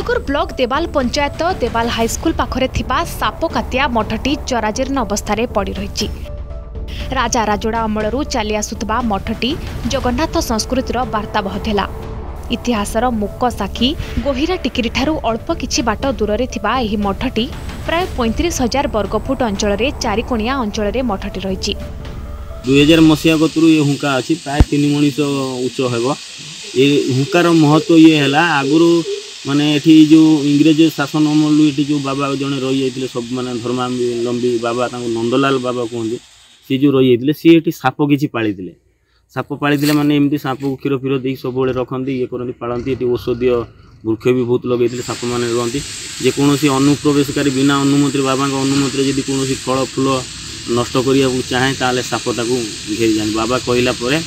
Nuagarh block Debal panchayat Debal high school ପାଖରେ ଥିବା ସାପକାତିଆ ମଠଟି ଜରାଜୀର୍ଣ୍ଣ ଅବସ୍ଥାରେ ପଡ଼ି ରହିଛି। ରାଜା ରାଜୋଡ଼ା ଅମଳରୁ ଚାଲି ଆସୁଥିବା ମଠଟି ଜଗନ୍ନାଥ ସଂସ୍କୃତିର ବାର୍ତ୍ତାବହ ଥିଲା। ଇତିହାସର ମୁକ ସାକ୍ଷୀ ଗୋହିରା ଟିକିରିଠାରୁ ଅଳ୍ପ କିଛି ବାଟ ଦୂରରେ ଥିବା ଏହି ମଠଟି ପ୍ରାୟ ପଇଁତିରିଶ ହଜାର ବର୍ଗଫୁଟ ଅଞ୍ଚଳରେ ଚାରିକୋଣିଆ ଅଞ୍ଚଳରେ ମଠଟି ରହିଛି। ଦୁଇ ହଜାର ମସିହା କତରୁ ଏ ହୁଙ୍କା ଅଛି ପ୍ରାୟ ତିନି ମଣିଷ ଉଚ୍ଚ ହେବ। ଏ ହୁଙ୍କାର ମହତ୍ଵ ଇଏ ହେଲା ଆଗରୁ ମାନେ ଏଠି ଯେଉଁ ଇଂରେଜ ଶାସନ ଅମଳରୁ ଏଠି ଯେଉଁ ବାବା ଜଣେ ରହିଯାଇଥିଲେ ସବୁ ମାନେ ଧର୍ମାବଲମ୍ବୀ ବାବା ତାଙ୍କୁ ନନ୍ଦଲାଲ ବାବା କୁହନ୍ତି ସିଏ ଯେଉଁ ରହିଯାଇଥିଲେ ସିଏ ଏଠି ସାପ କିଛି ପାଳିଥିଲେ ସାପ ପାଳିଥିଲେ ମାନେ ଏମିତି ସାପକୁ କ୍ଷୀର ଫିର ଦେଇକି ସବୁବେଳେ ରଖନ୍ତି ଇଏ କରନ୍ତି ପାଳନ୍ତି ଏଠି ଔଷଧୀୟ ବୃକ୍ଷ ବି ବହୁତ ଲଗେଇଥିଲେ ସାପମାନେ ରୁହନ୍ତି। ଯେକୌଣସି ଅନୁପ୍ରବେଶକାରୀ ବିନା ଅନୁମତିରେ ବାବାଙ୍କ ଅନୁମତିରେ ଯଦି କୌଣସି ଫଳ ଫୁଲ ନଷ୍ଟ କରିବାକୁ ଚାହେଁ ତାହେଲେ ସାପ ତାକୁ ଘେରି ଯାଆନ୍ତି। ବାବା କହିଲା ପରେ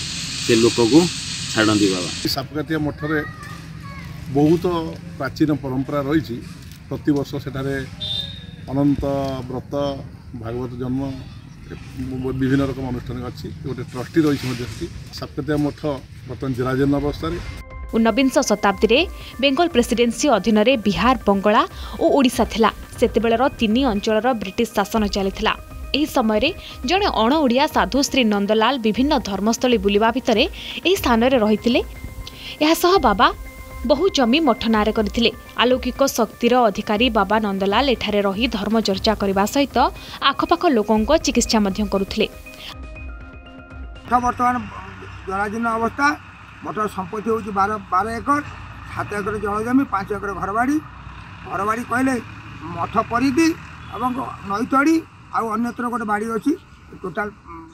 ସେ ଲୋକକୁ ଛାଡ଼ନ୍ତି ବାବା। ସାପକାତିଆ ମଠରେ ବହୁତ ପ୍ରାଚୀନ ପରମ୍ପରା ରହିଛି। ପ୍ରତିବର୍ଷ ସେଠାରେ ଅନନ୍ତ ବ୍ରତ ଭାଗବତ ଜନ୍ମ ବିଭିନ୍ନ ରକମ ଅନୁଷ୍ଠାନ ଅଛି। ଗୋଟେ ଟ୍ରଷ୍ଟି ରହିଛି ମଧ୍ୟ ସେଠି। ସାପକାତିଆ ମଠ ବର୍ତ୍ତମାନ ଜରାଜୀର୍ଣ୍ଣ ଅବସ୍ଥାରେ। ଊନବିଂଶ ଶତାବ୍ଦୀରେ ବେଙ୍ଗଲ ପ୍ରେସିଡେନ୍ସି ଅଧୀନରେ ବିହାର ବଙ୍ଗଳା ଓ ଓଡ଼ିଶା ଥିଲା। ସେତେବେଳର ତିନି ଅଞ୍ଚଳର ବ୍ରିଟିଶ ଶାସନ ଚାଲିଥିଲା। ଏହି ସମୟରେ ଜଣେ ଅଣ ଓଡ଼ିଆ ସାଧୁ ଶ୍ରୀ ନନ୍ଦଲାଲ ବିଭିନ୍ନ ଧର୍ମସ୍ଥଳୀ ବୁଲିବା ଭିତରେ ଏହି ସ୍ଥାନରେ ରହିଥିଲେ। ଏହାସହ ବାବା ବହୁ ଜମି ମଠ ନାଁରେ କରିଥିଲେ। ଆଲୌକିକ ଶକ୍ତିର ଅଧିକାରୀ ବାବା ନନ୍ଦଲାଲ ଏଠାରେ ରହି ଧର୍ମଚର୍ଚ୍ଚା କରିବା ସହିତ ଆଖପାଖ ଲୋକଙ୍କ ଚିକିତ୍ସା ମଧ୍ୟ କରୁଥିଲେ। ବର୍ତ୍ତମାନ ଜରାଜୀର୍ଣ୍ଣ ଅବସ୍ଥା। ମଠର ସମ୍ପତ୍ତି ହେଉଛି ବାର ବାର ଏକର ସାତ ଏକର ଜଳଜମି ପାଞ୍ଚ ଏକର ଘରବାଡ଼ି। ଘରବାଡ଼ି କହିଲେ ମଠ ପରିଧି ଏବଂ ନଈତଡ଼ି ଆଉ ଅନ୍ୟତ୍ର ଗୋଟେ ବାଡ଼ି ଅଛି ଟୋଟାଲ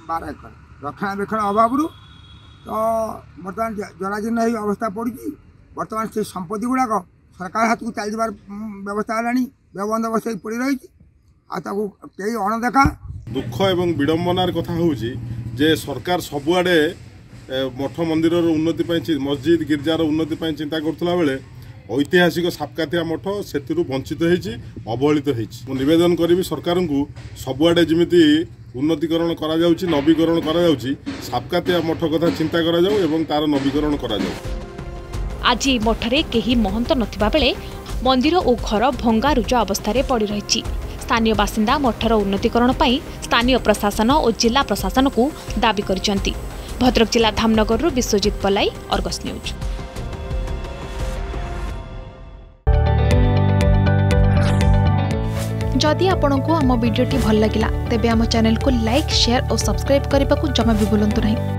ବାର ଏକର। ରକ୍ଷଣାବେକ୍ଷଣ ଅଭାବରୁ ତ ବର୍ତ୍ତମାନ ଜରାଜୀର୍ଣ୍ଣ ହେଇ ଅବସ୍ଥା ପଡ଼ିଛି। ବର୍ତ୍ତମାନ ସେ ସମ୍ପତ୍ତି ଗୁଡ଼ାକ ସରକାର ହାତକୁ ଚାଲିଯିବାର ବ୍ୟବସ୍ଥା ହେଲାଣି ବ୍ୟବବନ୍ଦୋବସ୍ତ ହେଇ ପଡ଼ି ରହିଛି ଆଉ ତାକୁ କେହି ଅଣଦେଖା ଦୁଃଖ ଏବଂ ବିଡ଼ମ୍ବନାର କଥା ହେଉଛି ଯେ ସରକାର ସବୁଆଡ଼େ ମଠ ମନ୍ଦିରର ଉନ୍ନତି ପାଇଁ ମସଜିଦ୍ ଗିର୍ଜାର ଉନ୍ନତି ପାଇଁ ଚିନ୍ତା କରୁଥିଲା ବେଳେ ଐତିହାସିକ ସାପକାତିଆ ମଠ ସେଥିରୁ ବଞ୍ଚିତ ହେଇଛି ଅବହେଳିତ ହେଇଛି ମୁଁ ନିବେଦନ କରିବି ସରକାରଙ୍କୁ ସବୁଆଡ଼େ ଯେମିତି ଉନ୍ନତିକରଣ କରାଯାଉଛି ନବୀକରଣ କରାଯାଉଛି ସାପକାତିଆ ମଠ କଥା ଚିନ୍ତା କରାଯାଉ ଏବଂ ତାର ନବୀକରଣ କରାଯାଉ। ଆଜି ଏହି ମଠରେ କେହି ମହନ୍ତ ନଥିବା ବେଳେ ମନ୍ଦିର ଓ ଘର ଭଙ୍ଗାରୁଜା ଅବସ୍ଥାରେ ପଡ଼ି ରହିଛି ସ୍ଥାନୀୟ ବାସିନ୍ଦା ମଠର ଉନ୍ନତିକରଣ ପାଇଁ ସ୍ଥାନୀୟ ପ୍ରଶାସନ ଓ ଜିଲ୍ଲା ପ୍ରଶାସନକୁ ଦାବି କରିଛନ୍ତି ଭଦ୍ରକ ଜିଲ୍ଲା ଧାମନଗରରୁ ବିଶ୍ୱଜିତ ପଲାଇ ଅର୍ଗସ୍ ନ୍ୟୁଜ୍ जदि आपण को आम भिडी भल लगा तेब आम चैनल को लाइक शेयर और सब्सक्राइब करने को जमा भी भूलु नहीं